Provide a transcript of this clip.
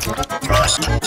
Trust.